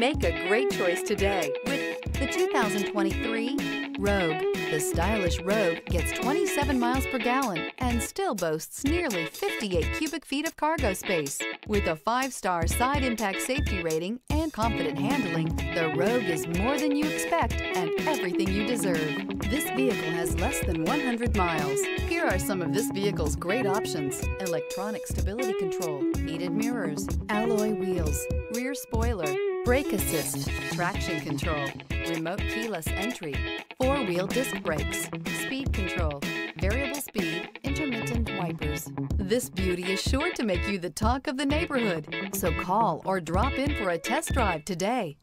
Make a great choice today with the 2023 Rogue. The stylish Rogue gets 27 miles per gallon and still boasts nearly 58 cubic feet of cargo space. With a five-star side impact safety rating and confident handling, the Rogue is more than you expect and everything you deserve. This vehicle has less than 100 miles. Here are some of this vehicle's great options. Electronic stability control, heated mirrors, alloy wheels, rear spoiler, brake assist, traction control, remote keyless entry, four-wheel disc brakes, speed control, variable speed, intermittent wipers. This beauty is sure to make you the talk of the neighborhood. So call or drop in for a test drive today.